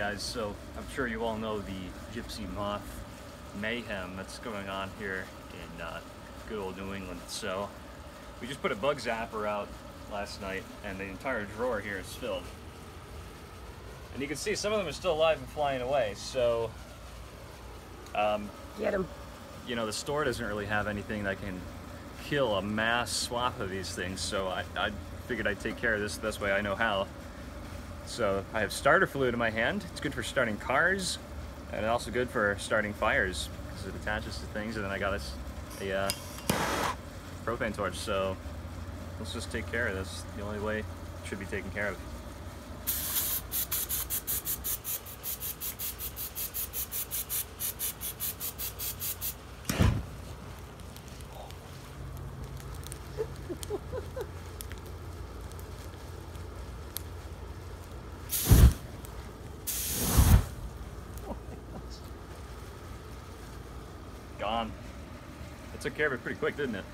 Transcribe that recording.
Guys, so I'm sure you all know the gypsy moth mayhem that's going on here in uh, good old New England. So we just put a bug zapper out last night and the entire drawer here is filled. And you can see some of them are still alive and flying away. So, um, Get him. you know, the store doesn't really have anything that can kill a mass swath of these things. So I, I figured I'd take care of this this way I know how. So I have starter fluid in my hand. It's good for starting cars and also good for starting fires because it attaches to things. And then I got a, a uh, propane torch. So let's just take care of this. The only way should be taken care of. Gone. It took care of it pretty quick, didn't it?